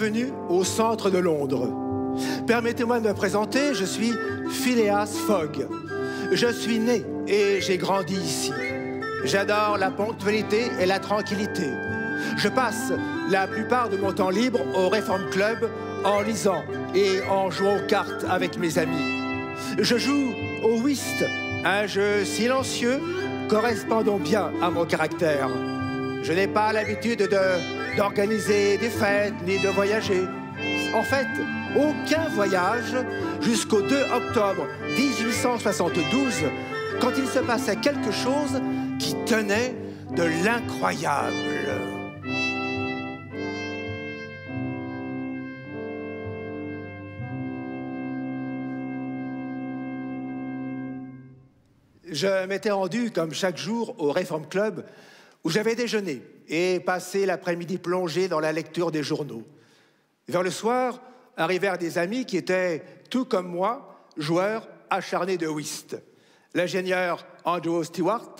Bienvenue au centre de Londres. Permettez-moi de me présenter, je suis Phileas Fogg. Je suis né et j'ai grandi ici. J'adore la ponctualité et la tranquillité. Je passe la plupart de mon temps libre au Reform Club en lisant et en jouant aux cartes avec mes amis. Je joue au whist, un jeu silencieux correspondant bien à mon caractère. Je n'ai pas l'habitude d'organiser des fêtes ni de voyager. En fait, aucun voyage jusqu'au 2 octobre 1872, quand il se passait quelque chose qui tenait de l'incroyable. Je m'étais rendu, comme chaque jour, au Reform Club, où j'avais déjeuné et passé l'après-midi plongé dans la lecture des journaux. Vers le soir, arrivèrent des amis qui étaient, tout comme moi, joueurs acharnés de whist. L'ingénieur Andrew Stewart,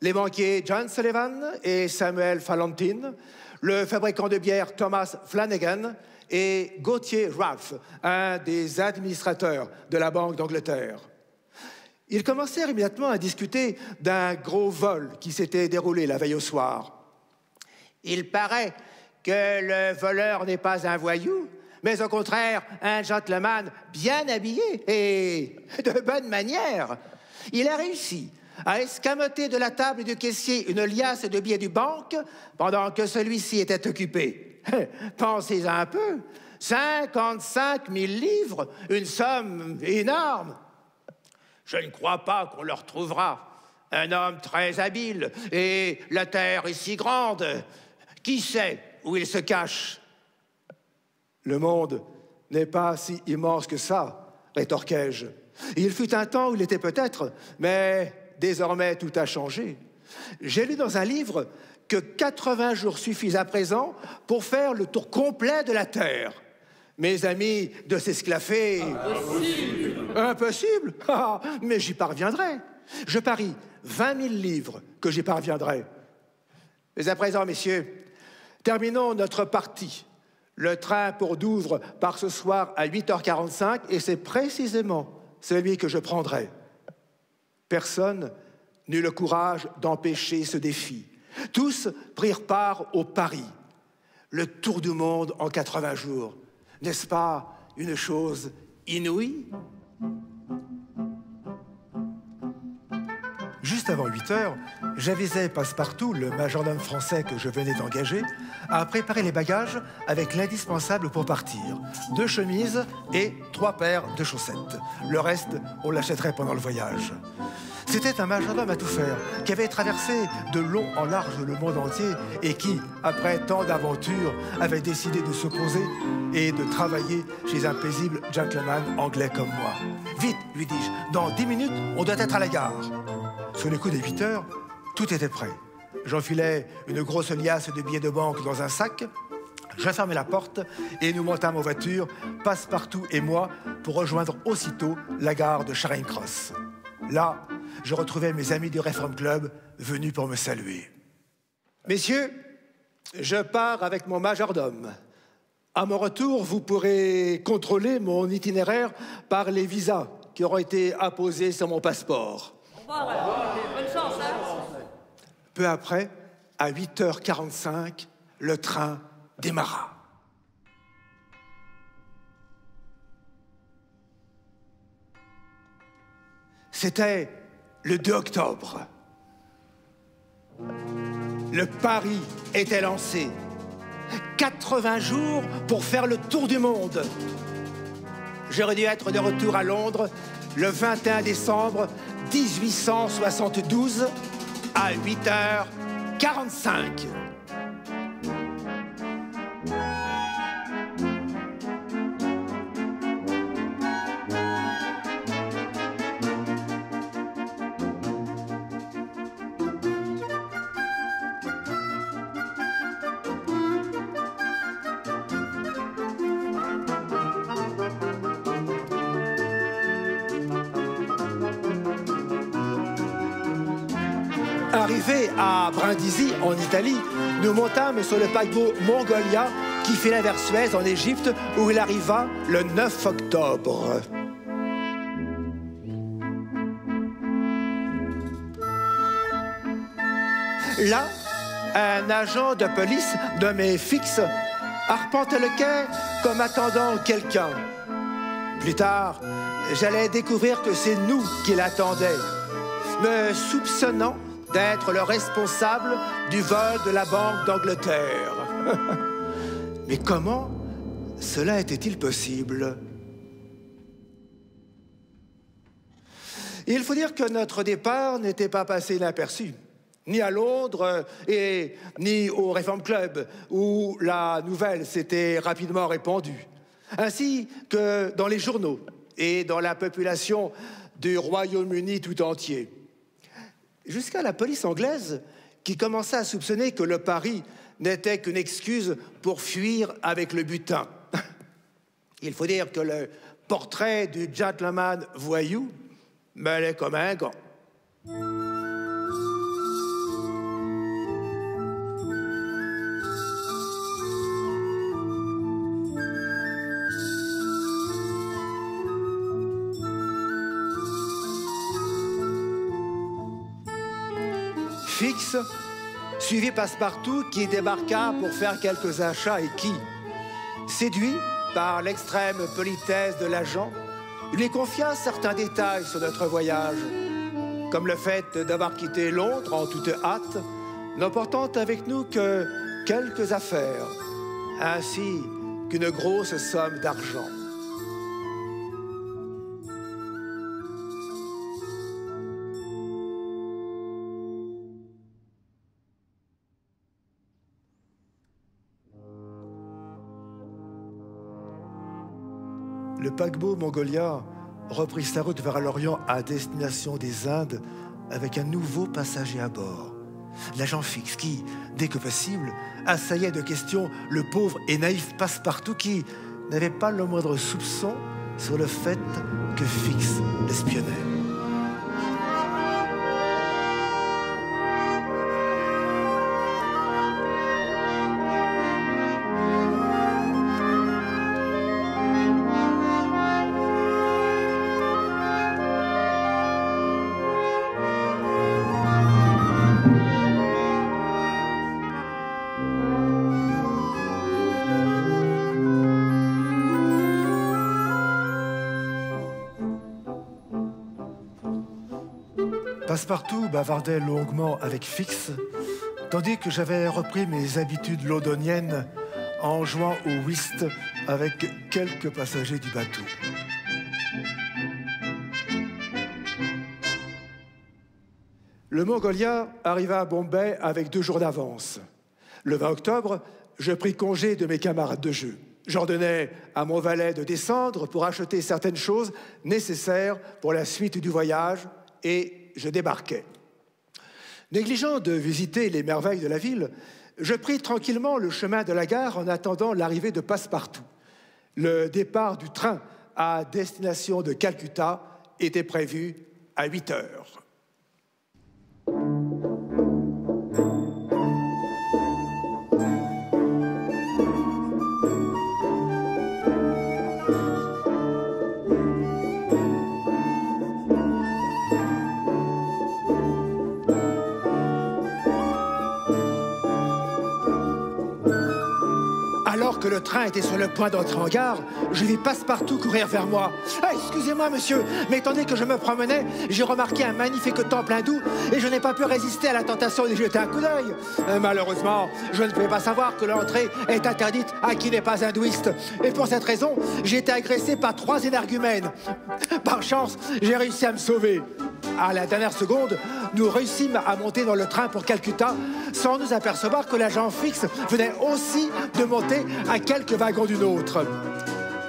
les banquiers John Sullivan et Samuel Fallentin, le fabricant de bière Thomas Flanagan et Gauthier Ralph, un des administrateurs de la Banque d'Angleterre. Ils commencèrent immédiatement à discuter d'un gros vol qui s'était déroulé la veille au soir. Il paraît que le voleur n'est pas un voyou, mais au contraire un gentleman bien habillé et de bonne manière. Il a réussi à escamoter de la table du caissier une liasse de billets du banque pendant que celui-ci était occupé. Pensez un peu, 55 000 livres, une somme énorme. Je ne crois pas qu'on le retrouvera. Un homme très habile, et la terre est si grande. Qui sait où il se cache? Le monde n'est pas si immense que ça, rétorquai-je. Il fut un temps où il était peut-être, mais désormais tout a changé. J'ai lu dans un livre que 80 jours suffisent à présent pour faire le tour complet de la Terre. Mes amis, de s'esclaffer. Impossible Impossible ah, Mais j'y parviendrai. Je parie 20 000 livres que j'y parviendrai. Mais à présent, messieurs, terminons notre partie. Le train pour Douvres part ce soir à 8h45 et c'est précisément celui que je prendrai. Personne n'eut le courage d'empêcher ce défi. Tous prirent part au pari. Le tour du monde en 80 jours. N'est-ce pas une chose inouïe? Juste avant 8 heures, j'avisais Passepartout, le majordome français que je venais d'engager, à préparer les bagages avec l'indispensable pour partir. Deux chemises et trois paires de chaussettes. Le reste, on l'achèterait pendant le voyage. C'était un majordome à tout faire, qui avait traversé de long en large le monde entier et qui, après tant d'aventures, avait décidé de s'opposer et de travailler chez un paisible gentleman anglais comme moi. Vite, lui dis-je, dans dix minutes, on doit être à la gare. Sur le coup des 8 heures, tout était prêt. J'enfilai une grosse liasse de billets de banque dans un sac, je fermai la porte et nous montâmes en voiture, Passepartout et moi, pour rejoindre aussitôt la gare de Charing Cross. Là, je retrouvais mes amis du Reform Club venus pour me saluer. Messieurs, je pars avec mon majordome. À mon retour, vous pourrez contrôler mon itinéraire par les visas qui auront été apposés sur mon passeport. Bonne chance, hein Peu après, à 8h45, le train démarra. C'était le 2 octobre. Le pari était lancé. 80 jours pour faire le tour du monde. J'aurais dû être de retour à Londres le 21 décembre 1872 à 8h45. À Brindisi, en Italie, nous montâmes sur le paquebot Mongolia qui filait vers Suez en Égypte où il arriva le 9 octobre. Là, un agent de police nommé Fix arpentait le quai comme attendant quelqu'un. Plus tard, j'allais découvrir que c'est nous qui l'attendions, me soupçonnant d'être le responsable du vol de la Banque d'Angleterre. Mais comment cela était-il possible? Il faut dire que notre départ n'était pas passé inaperçu ni à Londres et ni au Reform Club, où la nouvelle s'était rapidement répandue, ainsi que dans les journaux et dans la population du Royaume-Uni tout entier. Jusqu'à la police anglaise qui commença à soupçonner que le pari n'était qu'une excuse pour fuir avec le butin. Il faut dire que le portrait du gentleman voyou mêlait comme un gant. Suivi Passepartout qui débarqua pour faire quelques achats et qui, séduit par l'extrême politesse de l'agent, lui confia certains détails sur notre voyage, comme le fait d'avoir quitté Londres en toute hâte, n'emportant avec nous que quelques affaires, ainsi qu'une grosse somme d'argent. Paquebot Mongolia reprit sa route vers l'Orient à destination des Indes avec un nouveau passager à bord. L'agent fixe qui, dès que possible, assaillait de questions le pauvre et naïf passe-partout qui n'avait pas le moindre soupçon sur le fait que Fix l'espionnait. Passepartout bavardait longuement avec Fix, tandis que j'avais repris mes habitudes londoniennes en jouant au whist avec quelques passagers du bateau. Le Mongolia arriva à Bombay avec deux jours d'avance. Le 20 octobre, je pris congé de mes camarades de jeu. J'ordonnai à mon valet de descendre pour acheter certaines choses nécessaires pour la suite du voyage et je débarquai. Négligeant de visiter les merveilles de la ville, je pris tranquillement le chemin de la gare en attendant l'arrivée de Passepartout. Le départ du train à destination de Calcutta était prévu à 8 heures. Train était sur le point d'entrer en gare, je vis Passepartout courir vers moi. Ah, excusez-moi, monsieur, mais tandis que je me promenais, j'ai remarqué un magnifique temple hindou et je n'ai pas pu résister à la tentation d'y jeter un coup d'œil. Euh, malheureusement, je ne pouvais pas savoir que l'entrée est interdite à qui n'est pas hindouiste. Et pour cette raison, j'ai été agressé par trois énergumènes. Par chance, j'ai réussi à me sauver. À la dernière seconde, nous réussîmes à monter dans le train pour Calcutta sans nous apercevoir que l'agent fixe venait aussi de monter à quelques wagons d'une autre.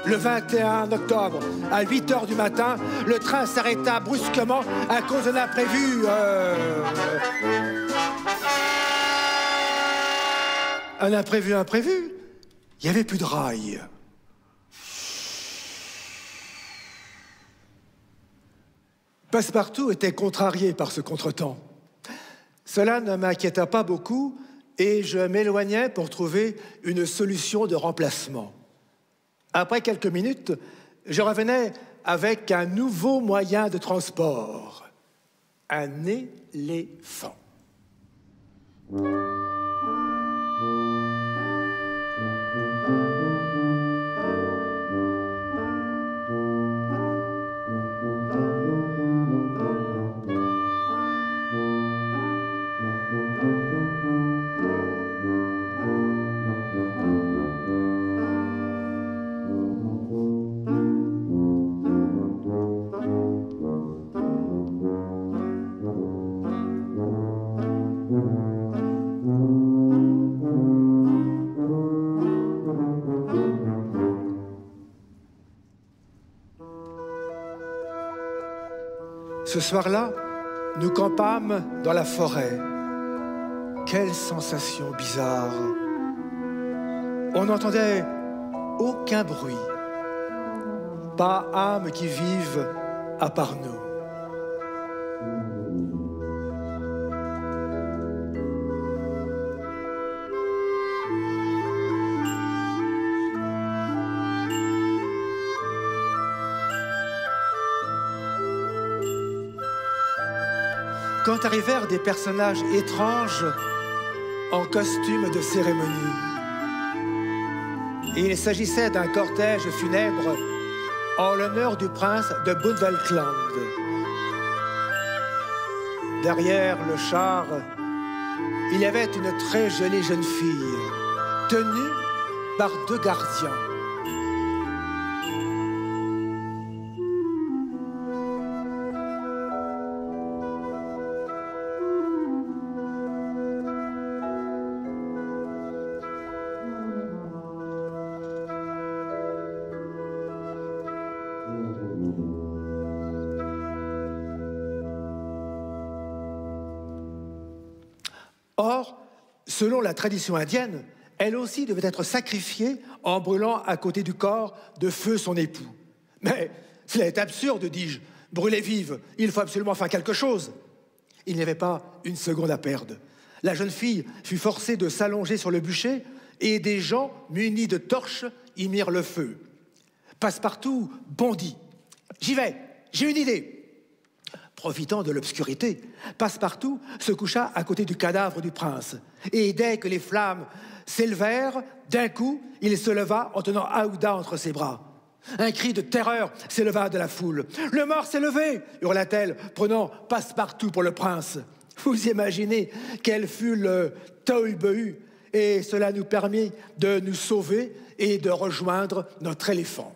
Le 21 octobre, à 8 heures du matin, le train s'arrêta brusquement à cause d'un imprévu. Euh, Un imprévu imprévu Il n'y avait plus de rail. Passepartout était contrarié par ce contretemps. Cela ne m'inquiéta pas beaucoup, et je m'éloignais pour trouver une solution de remplacement. Après quelques minutes, je revenais avec un nouveau moyen de transport, un éléphant. Soir-là, nous campâmes dans la forêt. Quelle sensation bizarre. On n'entendait aucun bruit. Pas âme qui vive à part nous. Quand arrivèrent des personnages étranges en costume de cérémonie. Il s'agissait d'un cortège funèbre en l'honneur du prince de Budvelkland. Derrière le char, il y avait une très jolie jeune fille, tenue par deux gardiens. Selon la tradition indienne, elle aussi devait être sacrifiée en brûlant à côté du corps de feu son époux. Mais cela est absurde, dis-je. Brûler vive, il faut absolument faire quelque chose. Il n'y avait pas une seconde à perdre. La jeune fille fut forcée de s'allonger sur le bûcher et des gens munis de torches y mirent le feu. Passepartout bondit. J'y vais, j'ai une idée. Profitant de l'obscurité, Passepartout se coucha à côté du cadavre du prince. Et dès que les flammes s'élevèrent, d'un coup, il se leva en tenant Aouda entre ses bras. Un cri de terreur s'éleva de la foule. Le mort s'est levé, hurla-t-elle, prenant Passepartout pour le prince. Vous imaginez quel fut le tohu et cela nous permit de nous sauver et de rejoindre notre éléphant.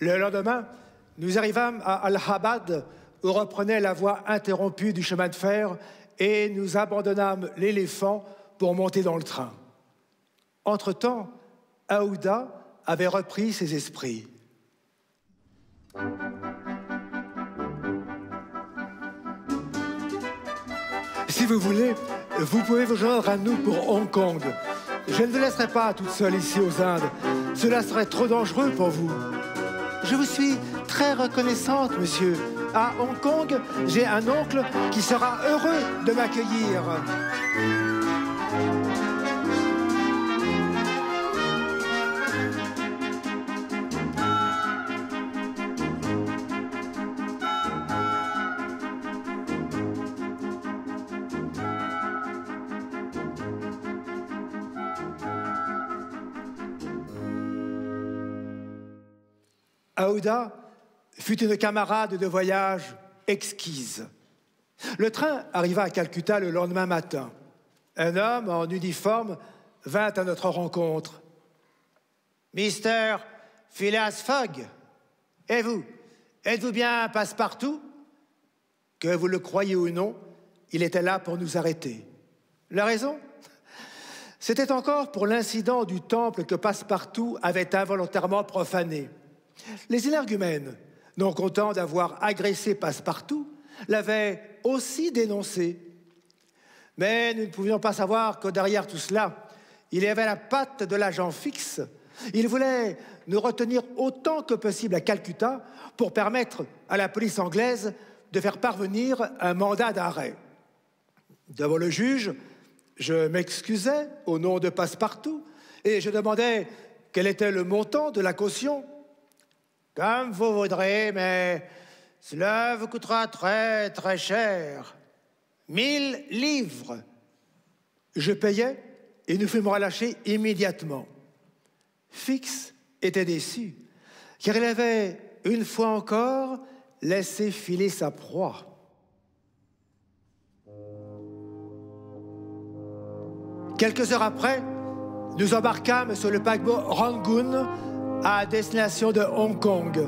Le lendemain, nous arrivâmes à Allahabad, où reprenait la voie interrompue du chemin de fer, et nous abandonnâmes l'éléphant pour monter dans le train. Entre-temps, Aouda avait repris ses esprits. Si vous voulez, vous pouvez vous joindre à nous pour Hong Kong. Je ne vous laisserai pas toute seule ici aux Indes. Cela serait trop dangereux pour vous. Je vous suis très reconnaissante, monsieur. À Hong Kong, j'ai un oncle qui sera heureux de m'accueillir. Fut une camarade de voyage exquise. Le train arriva à Calcutta le lendemain matin. Un homme en uniforme vint à notre rencontre. Mister Phileas Fogg, et vous, êtes-vous bien passe-partout? Que vous le croyez ou non, il était là pour nous arrêter. La raison? C'était encore pour l'incident du temple que Passepartout avait involontairement profané. Les énergumènes, non contents d'avoir agressé Passepartout, l'avaient aussi dénoncé. Mais nous ne pouvions pas savoir que derrière tout cela, il y avait la patte de l'agent fixe. Il voulait nous retenir autant que possible à Calcutta pour permettre à la police anglaise de faire parvenir un mandat d'arrêt. Devant le juge, je m'excusais au nom de Passepartout et je demandais quel était le montant de la caution. Comme vous voudrez, mais cela vous coûtera très très cher. Mille livres. Je payais et nous fûmes relâchés immédiatement. Fix était déçu, car il avait, une fois encore, laissé filer sa proie. Quelques heures après, nous embarquâmes sur le paquebot Rangoon à destination de Hong Kong.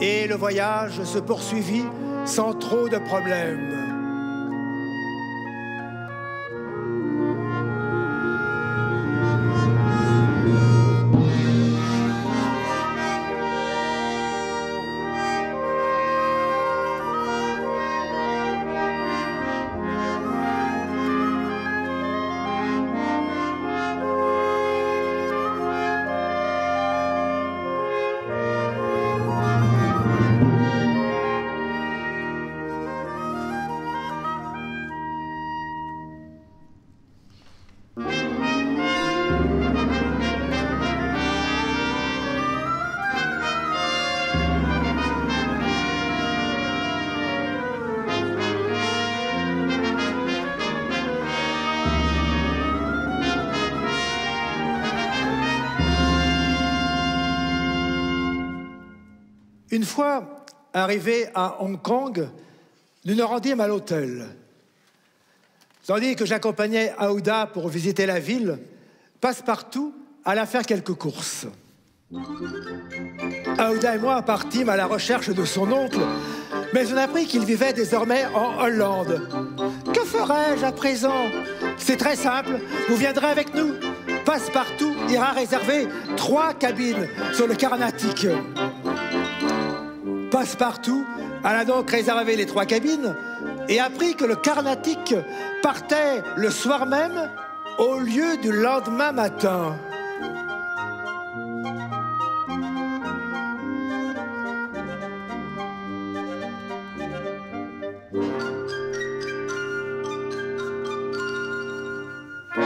Et le voyage se poursuivit sans trop de problèmes. Une fois arrivés à Hong Kong, nous nous rendîmes à l'hôtel. Tandis que j'accompagnais Aouda pour visiter la ville, Passepartout alla faire quelques courses. Aouda et moi partîmes à la recherche de son oncle, mais on apprit qu'il vivait désormais en Hollande. Que ferais-je à présent? C'est très simple, vous viendrez avec nous. Passepartout ira réserver trois cabines sur le Carnatic. Passepartout alla donc réserver les trois cabines et apprit que le Carnatic partait le soir même au lieu du lendemain matin.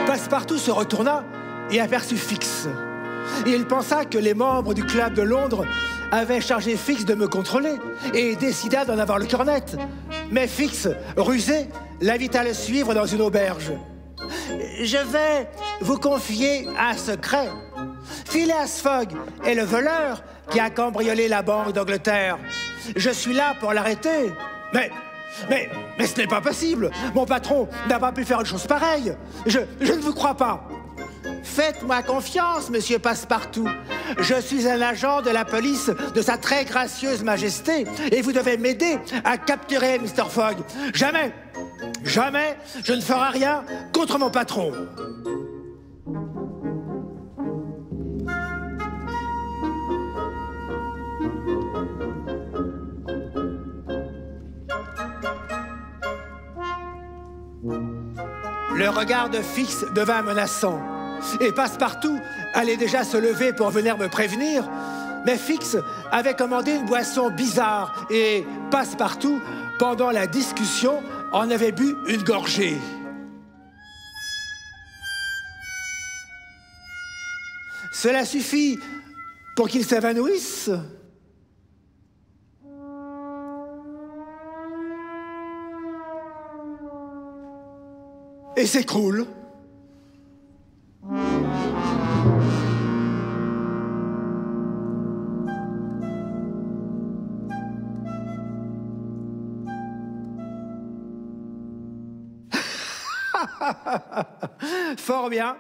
Passepartout se retourna et aperçut Fix. Il pensa que les membres du club de Londres avait chargé Fix de me contrôler et décida d'en avoir le cœur net. Mais Fix, rusé, l'invita à le suivre dans une auberge. Je vais vous confier un secret. Phileas Fogg est le voleur qui a cambriolé la Banque d'Angleterre. Je suis là pour l'arrêter. Mais, mais, mais ce n'est pas possible. Mon patron n'a pas pu faire une chose pareille. Je, je ne vous crois pas. Faites-moi confiance, monsieur Passepartout. Je suis un agent de la police de sa très gracieuse majesté et vous devez m'aider à capturer Mr. Fogg. Jamais, jamais je ne ferai rien contre mon patron. Le regard de Fix devint menaçant. Et Passepartout allait déjà se lever pour venir me prévenir. Mais Fix avait commandé une boisson bizarre et Passepartout, pendant la discussion, en avait bu une gorgée. Cela suffit pour qu'il s'évanouisse. Et s'écroule. Fort bien.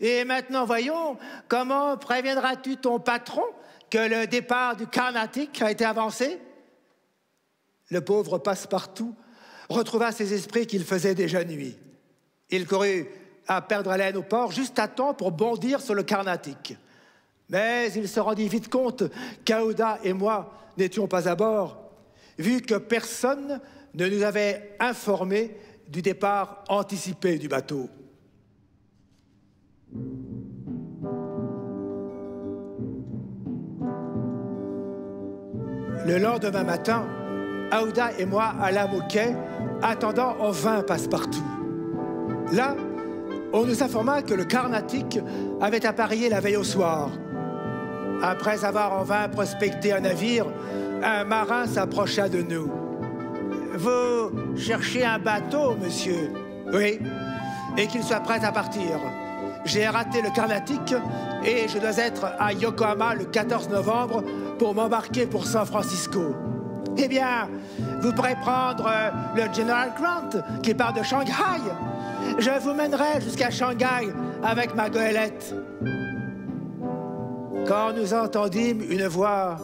Et maintenant, voyons, comment préviendras-tu ton patron que le départ du Carnatic a été avancé? Le pauvre passe-partout retrouva ses esprits qu'il faisait déjà nuit. Il courut à perdre haleine au port juste à temps pour bondir sur le Carnatic. Mais il se rendit vite compte qu'Aouda et moi n'étions pas à bord, vu que personne ne nous avait informés du départ anticipé du bateau. Le lendemain matin, Aouda et moi allâmes au quai, attendant en vain passe-partout. Là, on nous informa que le Carnatic avait appareillé la veille au soir. Après avoir en vain prospecté un navire, un marin s'approcha de nous. Vous cherchez un bateau, monsieur? Oui. Et qu'il soit prêt à partir. J'ai raté le Carnatic et je dois être à Yokohama le 14 novembre pour m'embarquer pour San Francisco. Eh bien, vous pourrez prendre euh, le General Grant qui part de Shanghai. Je vous mènerai jusqu'à Shanghai avec ma goélette. Quand nous entendîmes une voix,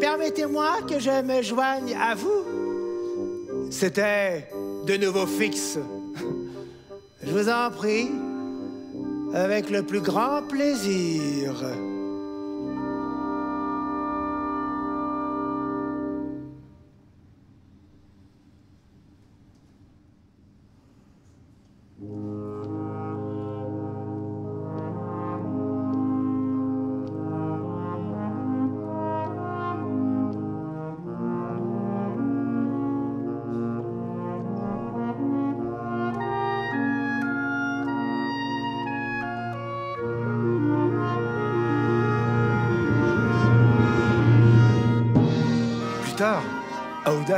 Permettez-moi que je me joigne à vous. C'était de nouveau fixe. Je vous en prie, avec le plus grand plaisir.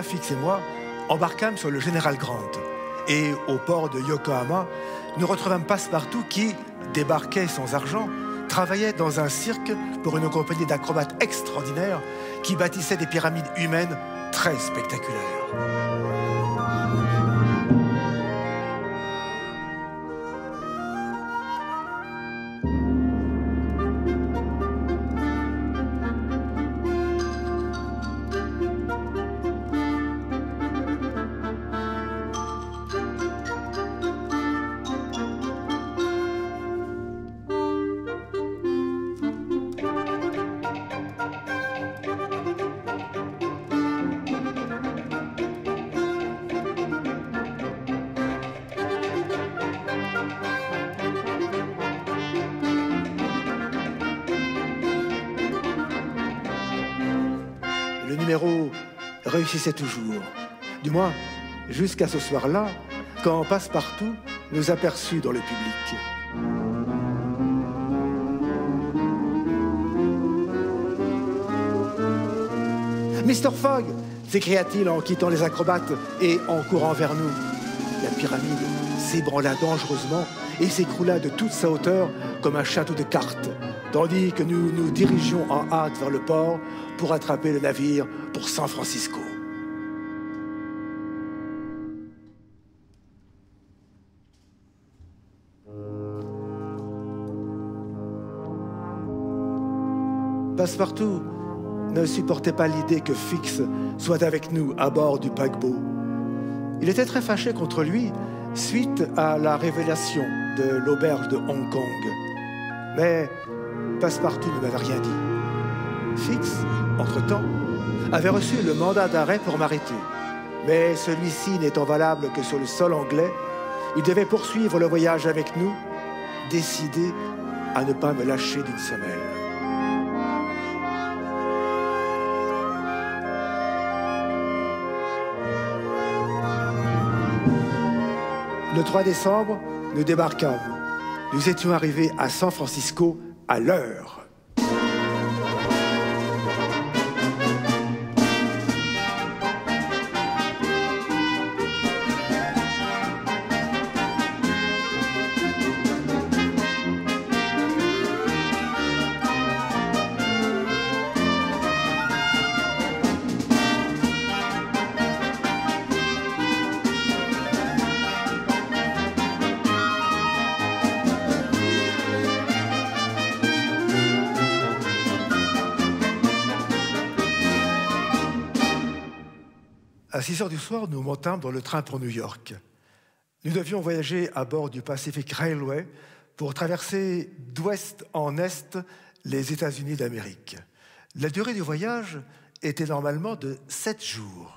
Fix et moi embarquâmes sur le Général Grant. Et au port de Yokohama, nous retrouvâmes Passepartout qui, débarquait sans argent, travaillait dans un cirque pour une compagnie d'acrobates extraordinaires qui bâtissait des pyramides humaines très spectaculaires. Réussissait toujours. Du moins, jusqu'à ce soir-là, quand Passepartout nous aperçut dans le public. Mr. Fogg s'écria-t-il en quittant les acrobates et en courant vers nous. La pyramide s'ébranla dangereusement et s'écroula de toute sa hauteur comme un château de cartes, tandis que nous nous dirigions en hâte vers le port pour attraper le navire pour San Francisco. Passepartout ne supportait pas l'idée que Fix soit avec nous à bord du paquebot. Il était très fâché contre lui suite à la révélation de l'auberge de Hong Kong. Mais Passepartout ne m'avait rien dit. Fix, entre-temps, avait reçu le mandat d'arrêt pour m'arrêter. Mais celui-ci n'étant valable que sur le sol anglais, Il devait poursuivre le voyage avec nous, décidé à ne pas me lâcher d'une semelle. Le 3 décembre, nous débarquâmes. Nous étions arrivés à San Francisco à l'heure. 6 heures du soir, nous montâmes dans le train pour New York. Nous devions voyager à bord du Pacific Railway pour traverser d'ouest en est les États-Unis d'Amérique. La durée du voyage était normalement de 7 jours.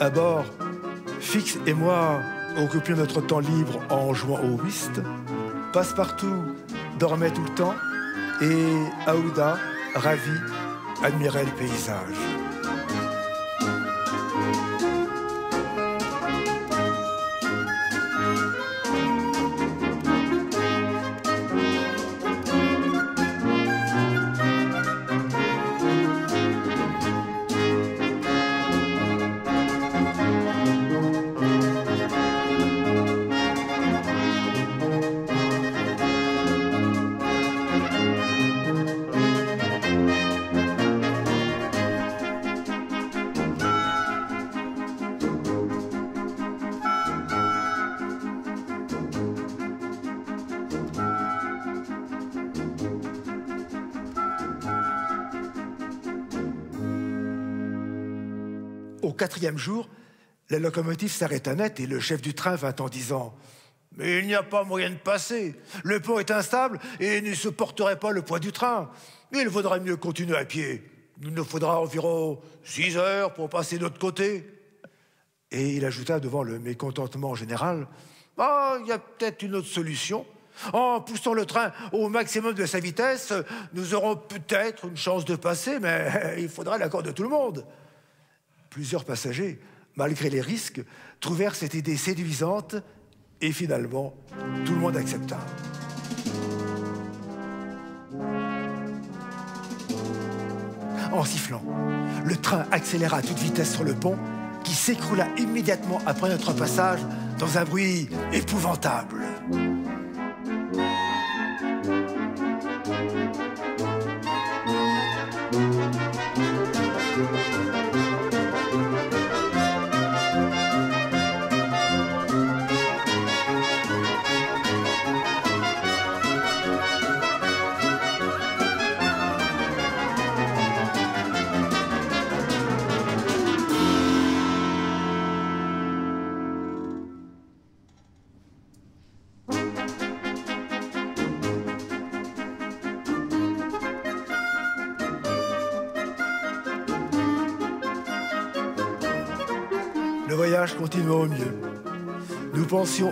À bord, Fix et moi occupions notre temps libre en jouant au whist. Passepartout dormait tout le temps et Aouda, ravi, admirait le paysage. Quatrième jour, la locomotive s'arrêta net et le chef du train vint en disant Mais il n'y a pas moyen de passer. Le pont est instable et ne supporterait pas le poids du train. Il vaudrait mieux continuer à pied. Il nous faudra environ six heures pour passer de l'autre côté. Et il ajouta devant le mécontentement général Ah, il y a peut-être une autre solution. En poussant le train au maximum de sa vitesse, nous aurons peut-être une chance de passer, mais il faudra l'accord de tout le monde. Plusieurs passagers, malgré les risques, trouvèrent cette idée séduisante et finalement, tout le monde accepta. En sifflant, le train accéléra à toute vitesse sur le pont qui s'écroula immédiatement après notre passage dans un bruit épouvantable.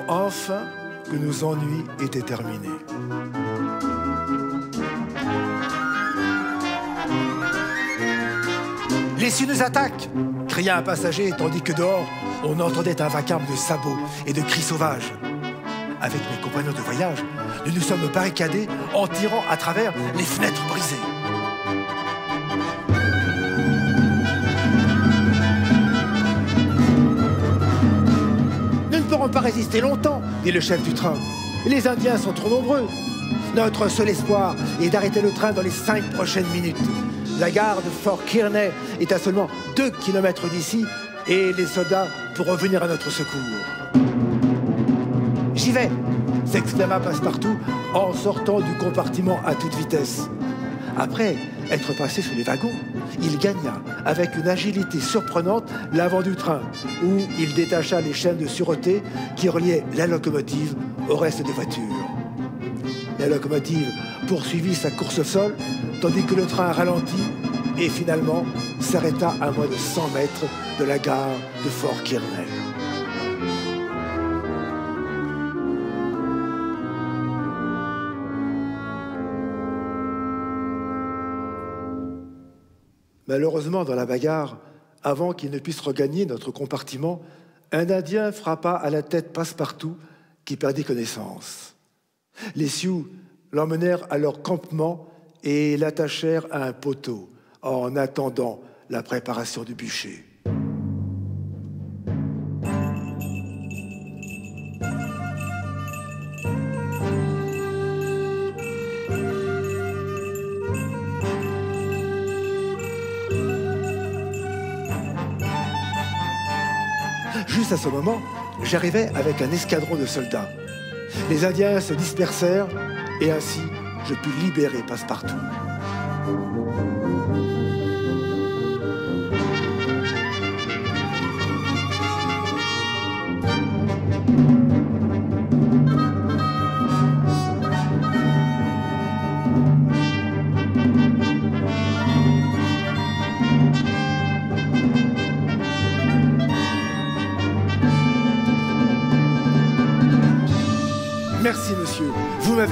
Enfin que nos ennuis étaient terminés. Les nous attaquent cria un passager tandis que dehors, on entendait un vacarme de sabots et de cris sauvages. Avec mes compagnons de voyage, nous nous sommes barricadés en tirant à travers les fenêtres brisées. Résister longtemps, dit le chef du train. Les Indiens sont trop nombreux. Notre seul espoir est d'arrêter le train dans les cinq prochaines minutes. La gare de Fort Kearney est à seulement deux kilomètres d'ici et les soldats pourront venir à notre secours. J'y vais s'exclama Passepartout en sortant du compartiment à toute vitesse. Après être passé sous les wagons, il gagna avec une agilité surprenante l'avant du train, où il détacha les chaînes de sûreté qui reliaient la locomotive au reste des voitures. La locomotive poursuivit sa course au sol, tandis que le train ralentit et finalement s'arrêta à moins de 100 mètres de la gare de Fort Kearney. Malheureusement, dans la bagarre, avant qu'il ne puisse regagner notre compartiment, un Indien frappa à la tête Passepartout qui perdit connaissance. Les Sioux l'emmenèrent à leur campement et l'attachèrent à un poteau en attendant la préparation du bûcher. Ce moment, j'arrivais avec un escadron de soldats. Les Indiens se dispersèrent et ainsi je pus libérer Passepartout.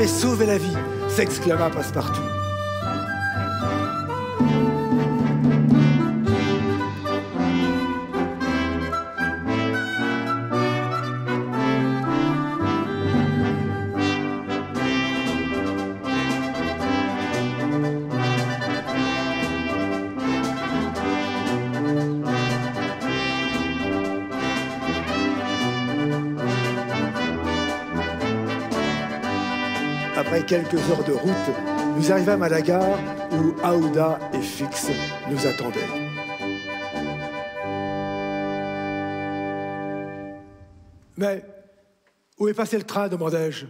Sauvé la vie, s'exclama Passepartout. Quelques heures de route, nous arrivâmes à la gare où Aouda et Fix nous attendaient. Mais où est passé le train demandai-je.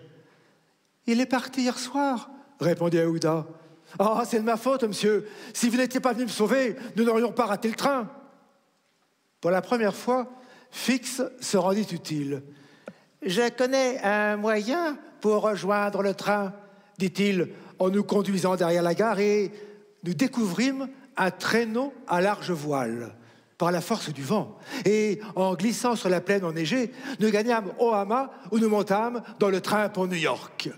Il est parti hier soir, répondit Aouda. Ah, c'est de ma faute, monsieur. Si vous n'étiez pas venu me sauver, nous n'aurions pas raté le train. Pour la première fois, Fix se rendit utile. Je connais un moyen pour rejoindre le train, dit-il en nous conduisant derrière la gare et nous découvrîmes un traîneau à large voile par la force du vent. Et en glissant sur la plaine enneigée, nous gagnâmes Ohama où nous montâmes dans le train pour New York.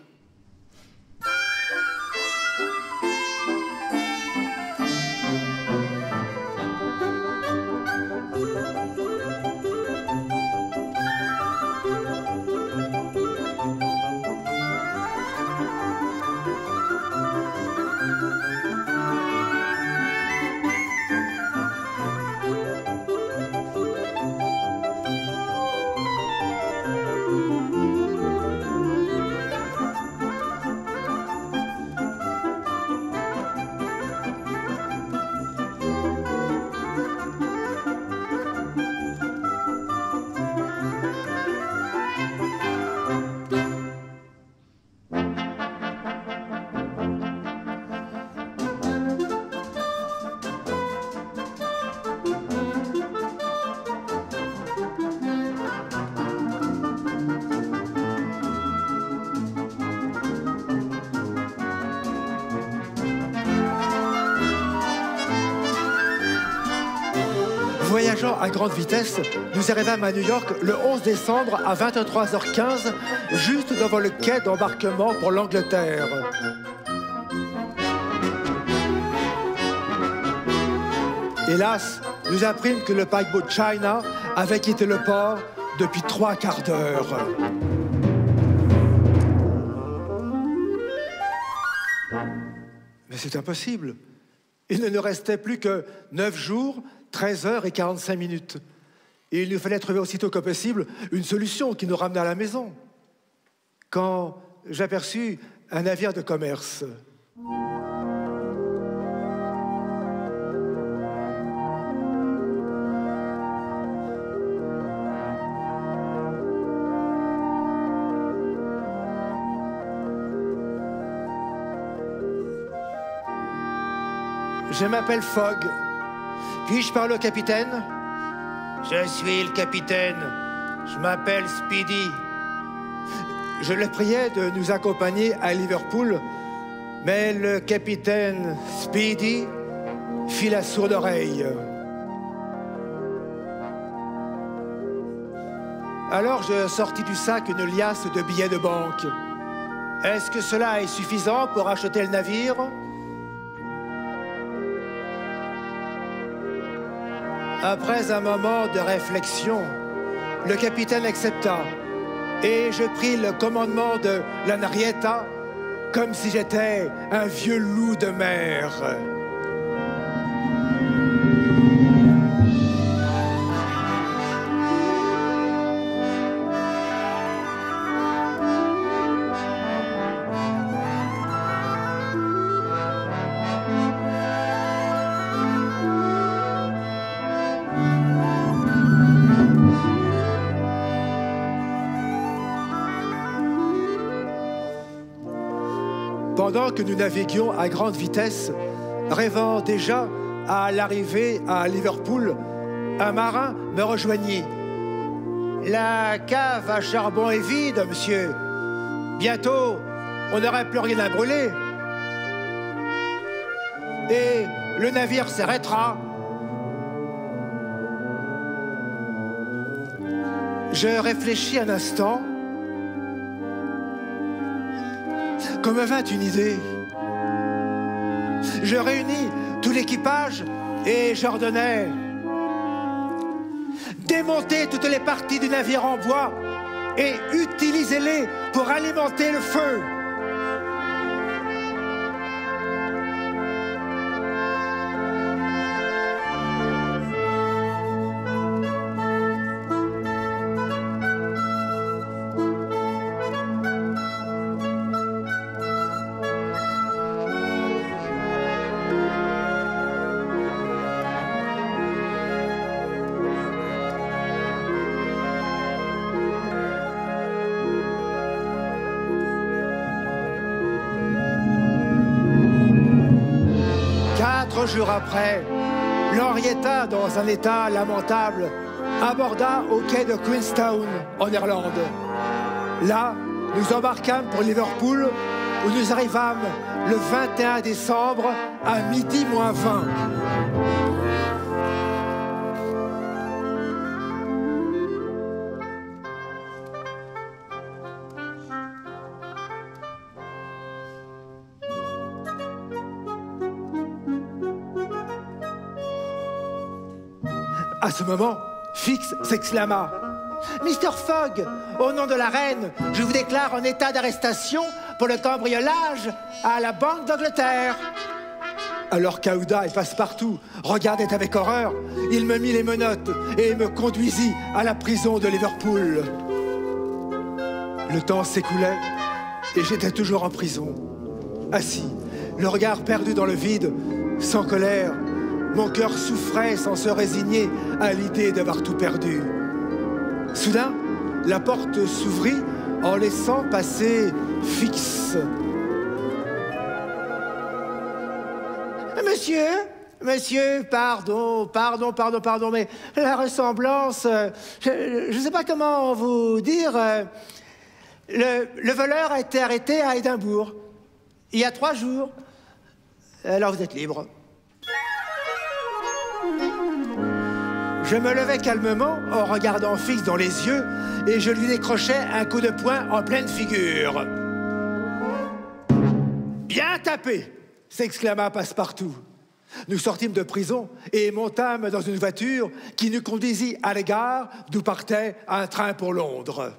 À grande vitesse, nous arrivâmes à New York le 11 décembre à 23h15, juste devant le quai d'embarquement pour l'Angleterre. Hélas, nous apprîmes que le paquebot China avait quitté le port depuis trois quarts d'heure. Mais c'est impossible. Il ne nous restait plus que neuf jours, 13 heures et 45 minutes. Et il nous fallait trouver aussitôt que possible une solution qui nous ramenait à la maison. Quand j'aperçus un navire de commerce. Je m'appelle Fogg. Puis-je parler au capitaine? Je suis le capitaine. Je m'appelle Speedy. Je le priais de nous accompagner à Liverpool, mais le capitaine Speedy fit la sourde oreille. Alors je sortis du sac une liasse de billets de banque. Est-ce que cela est suffisant pour acheter le navire? Après un moment de réflexion, le capitaine accepta et je pris le commandement de l'Anrietta comme si j'étais un vieux loup de mer. Que nous naviguions à grande vitesse, rêvant déjà à l'arrivée à Liverpool, un marin me rejoignit. La cave à charbon est vide, monsieur. Bientôt, on n'aurait plus rien à brûler. Et le navire s'arrêtera. Je réfléchis un instant comme me vint une idée. Je réunis tout l'équipage et j'ordonnais démonter toutes les parties du navire en bois et utilisez-les pour alimenter le feu. Un état lamentable, aborda au quai de Queenstown, en Irlande. Là, nous embarquâmes pour Liverpool, où nous arrivâmes le 21 décembre à midi moins 20. À ce moment, Fix s'exclama. Mr. Fogg, au nom de la reine, je vous déclare en état d'arrestation pour le cambriolage à la Banque d'Angleterre. Alors Kauda et Passepartout regardaient avec horreur. Il me mit les menottes et me conduisit à la prison de Liverpool. Le temps s'écoulait et j'étais toujours en prison. Assis, le regard perdu dans le vide, sans colère, mon cœur souffrait sans se résigner à l'idée d'avoir tout perdu. Soudain, la porte s'ouvrit en laissant passer Fix. Monsieur, monsieur, pardon, pardon, pardon, pardon, mais la ressemblance, euh, je ne sais pas comment vous dire. euh, le, le voleur a été arrêté à Édimbourg il y a trois jours. Alors vous êtes libre. Je me levai calmement en regardant Fix dans les yeux et je lui décrochai un coup de poing en pleine figure. Bien tapé s'exclama Passepartout. Nous sortîmes de prison et montâmes dans une voiture qui nous conduisit à la gare d'où partait un train pour Londres.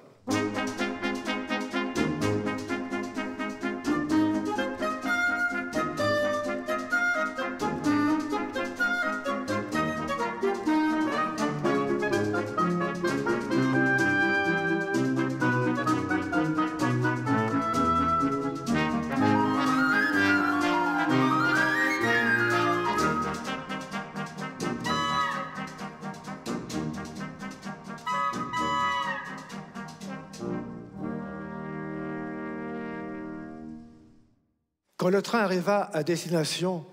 Quand le train arriva à destination,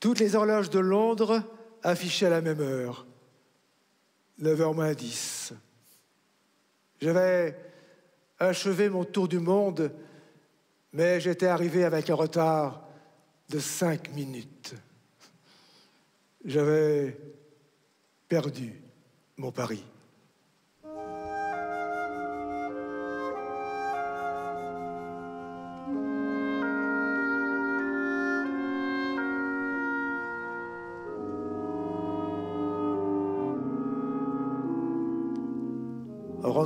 toutes les horloges de Londres affichaient la même heure, 9h moins 10. J'avais achevé mon tour du monde, mais j'étais arrivé avec un retard de cinq minutes. J'avais perdu mon pari.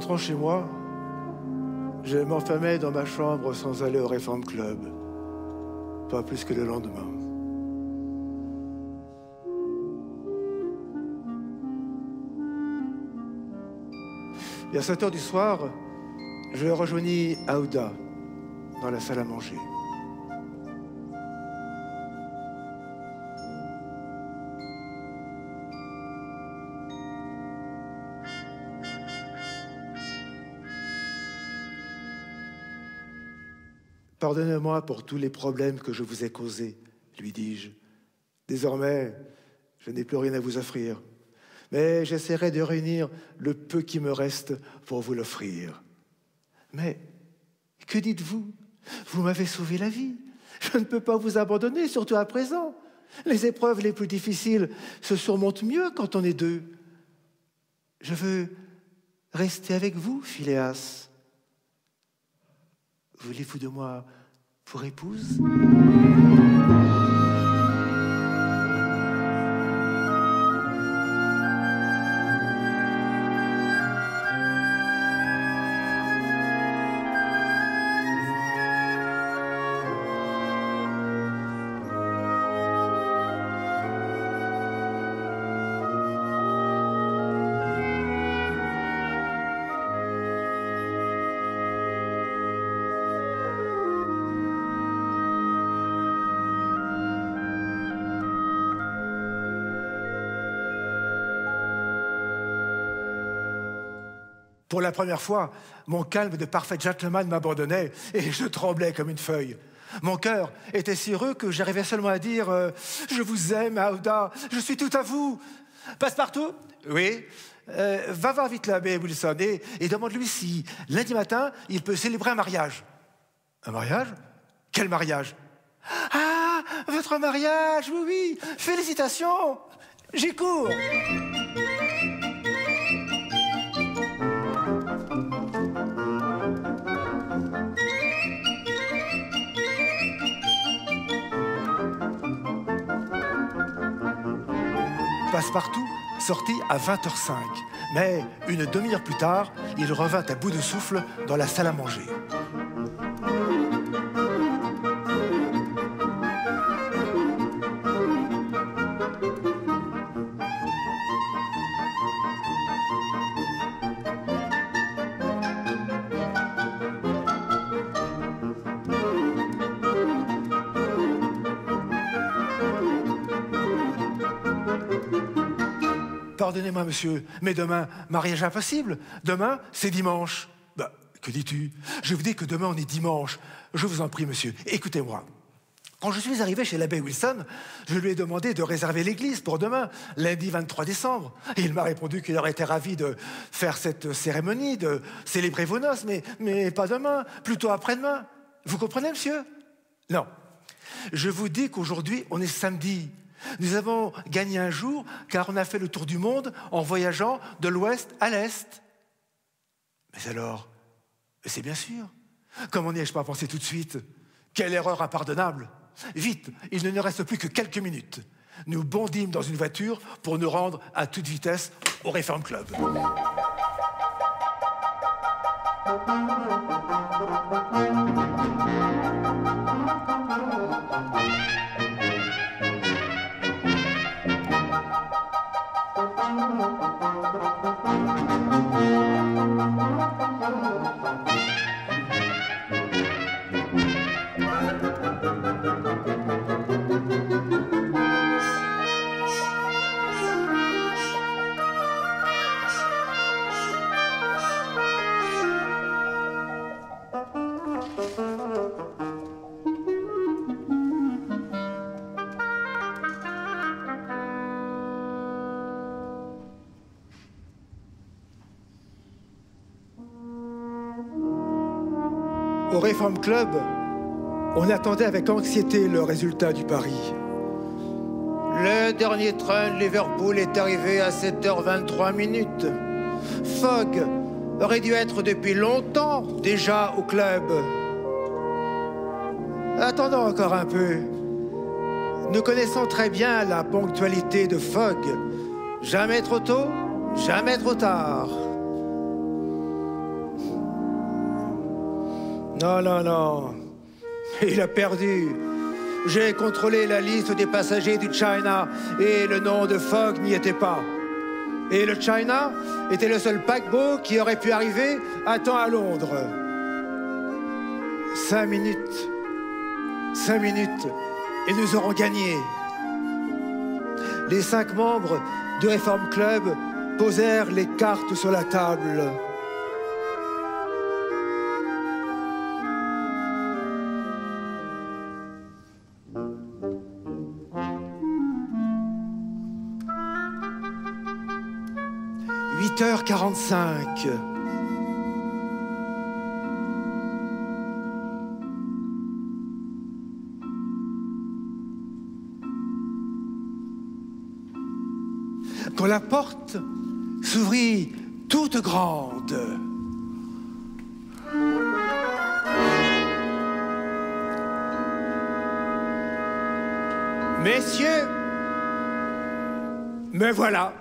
Rentrant chez moi, je m'enfermais dans ma chambre sans aller au Reform Club, pas plus que le lendemain. Et à 7 heures du soir, je rejoignis Aouda dans la salle à manger. Pardonnez-moi pour tous les problèmes que je vous ai causés, lui dis-je. Désormais, je n'ai plus rien à vous offrir, mais j'essaierai de réunir le peu qui me reste pour vous l'offrir. Mais que dites-vous? Vous m'avez sauvé la vie. Je ne peux pas vous abandonner, surtout à présent. Les épreuves les plus difficiles se surmontent mieux quand on est deux. Je veux rester avec vous, Phileas. Voulez-vous de moi pour épouse? Pour la première fois, mon calme de parfait gentleman m'abandonnait et je tremblais comme une feuille. Mon cœur était si heureux que j'arrivais seulement à dire euh, Je vous aime, Aouda, je suis tout à vous. Passe-partout? Oui. Euh, va voir vite l'abbé Wilson et, et demande-lui si lundi matin il peut célébrer un mariage. Un mariage? Quel mariage? Ah, votre mariage, oui, oui, félicitations J'y cours Passepartout sortit à 20h05, mais une demi-heure plus tard, il revint à bout de souffle dans la salle à manger. Monsieur, mais demain, mariage impossible. Demain, c'est dimanche. Bah, que dis-tu? Je vous dis que demain, on est dimanche. Je vous en prie, monsieur, écoutez-moi. Quand je suis arrivé chez l'abbé Wilson, je lui ai demandé de réserver l'église pour demain, lundi 23 décembre. Et il m'a répondu qu'il aurait été ravi de faire cette cérémonie, de célébrer vos noces, mais, mais pas demain, plutôt après-demain. Vous comprenez, monsieur? Non. Je vous dis qu'aujourd'hui, on est samedi. Nous avons gagné un jour car on a fait le tour du monde en voyageant de l'ouest à l'est. Mais alors, c'est bien sûr. Comment n'y ai-je pas pensé tout de suite Quelle erreur impardonnable Vite, il ne nous reste plus que quelques minutes. Nous bondîmes dans une voiture pour nous rendre à toute vitesse au Reform Club. Au Reform Club, on attendait avec anxiété le résultat du pari. Le dernier train de Liverpool est arrivé à 7h23 minutes. Fogg aurait dû être depuis longtemps déjà au club. Attendons encore un peu. Nous connaissons très bien la ponctualité de Fogg. Jamais trop tôt, jamais trop tard. Non, non, non. Il a perdu. J'ai contrôlé la liste des passagers du China et le nom de Fogg n'y était pas. Et le China était le seul paquebot qui aurait pu arriver à temps à Londres. Cinq minutes. Cinq minutes. Et nous aurons gagné. Les cinq membres du Reform Club posèrent les cartes sur la table. Huit heures quarante-cinq. quand la porte s'ouvrit toute grande. Messieurs, me voilà.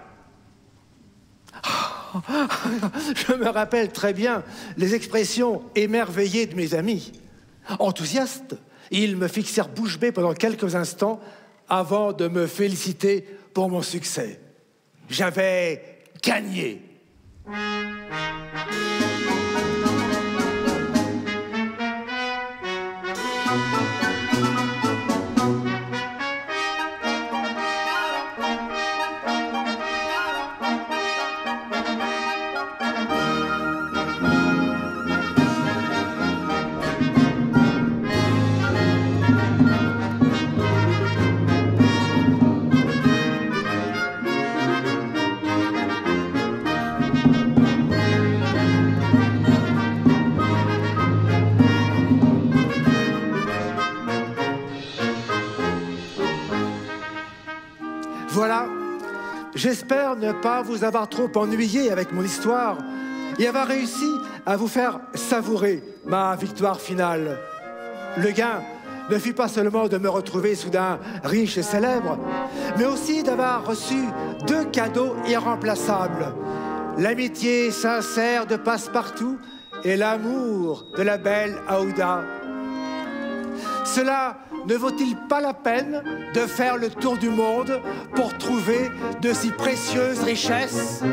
Je me rappelle très bien les expressions émerveillées de mes amis. Enthousiastes, ils me fixèrent bouche bée pendant quelques instants avant de me féliciter pour mon succès. J'avais gagné. Voilà, j'espère ne pas vous avoir trop ennuyé avec mon histoire et avoir réussi à vous faire savourer ma victoire finale. Le gain ne fut pas seulement de me retrouver soudain riche et célèbre, mais aussi d'avoir reçu deux cadeaux irremplaçables. L'amitié sincère de Passepartout et l'amour de la belle Aouda. Cela ne vaut-il pas la peine de faire le tour du monde pour trouver de si précieuses richesses?